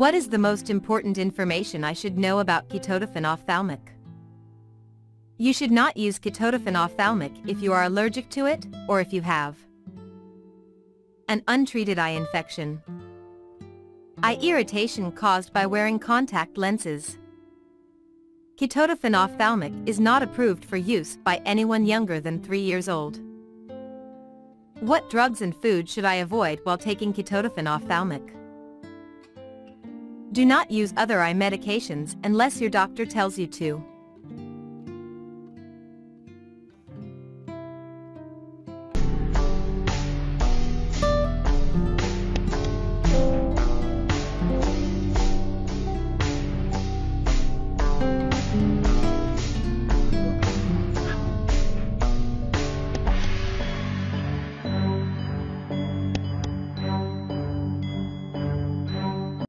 What is the most important information I should know about ketotifen ophthalmic? You should not use ketotifen ophthalmic if you are allergic to it, or if you have an untreated eye infection. Eye irritation caused by wearing contact lenses. Ketotifen ophthalmic is not approved for use by anyone younger than 3 years old. What drugs and food should I avoid while taking ketotifen ophthalmic? Do not use other eye medications unless your doctor tells you to.